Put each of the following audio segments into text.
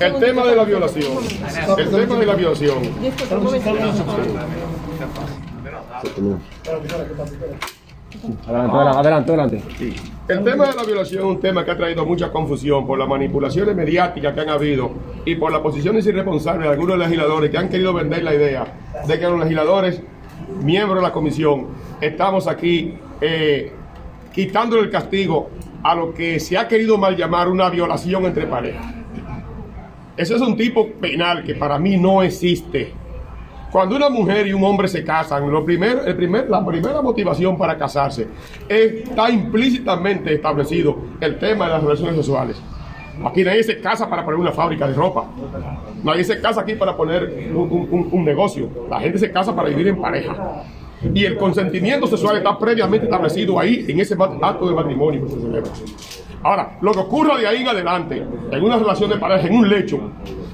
El tema de la violación. El tema de la violación. Adelante, adelante, adelante. El tema de la violación es un tema que ha traído mucha confusión por las manipulaciones mediáticas que han habido y por las posiciones irresponsables de algunos legisladores que han querido vender la idea de que los legisladores, miembros de la comisión, estamos aquí eh, quitándole el castigo a lo que se ha querido mal llamar una violación entre parejas. Ese es un tipo penal que para mí no existe. Cuando una mujer y un hombre se casan, lo primero, el primer, la primera motivación para casarse está implícitamente establecido el tema de las relaciones sexuales. Aquí nadie se casa para poner una fábrica de ropa. Nadie se casa aquí para poner un, un- negocio. La gente se casa para vivir en pareja. Y el consentimiento sexual está previamente establecido ahí en ese acto de matrimonio que se celebra. Ahora, lo que ocurra de ahí en adelante, en una relación de pareja, en un lecho,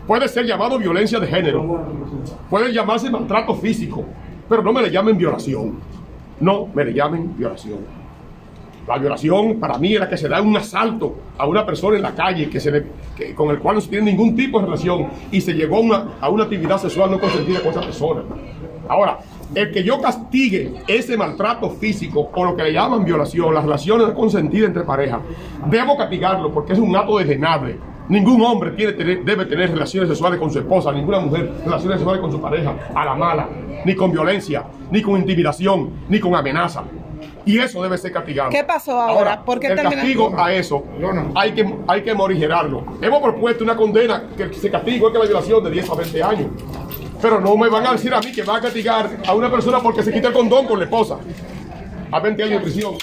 puede ser llamado violencia de género, puede llamarse maltrato físico, pero no me le llamen violación. No me le llamen violación. La violación para mí era que se da un asalto a una persona en la calle que se le- que- con el cual no se tiene ningún tipo de relación y se llegó a una, a una actividad sexual no consentida con esa persona. Ahora, el que yo castigue ese maltrato físico o lo que le llaman violación, las relaciones no consentidas entre parejas, debo castigarlo porque es un acto desdenable. Ningún hombre tiene, tener- debe tener relaciones sexuales con su esposa, ninguna mujer relaciones sexuales con su pareja a la mala, ni con violencia, ni con intimidación, ni con amenaza. Y eso debe ser castigado. ¿Qué pasó ahora? ¿Por qué el castigo a eso hay que, hay que morigerarlo. Hemos propuesto una condena que se castigue que la violación de 10 a 20 años. Pero no me van a decir a mí que va a castigar a una persona porque se quita el condón con la esposa. A 20 años de prisión.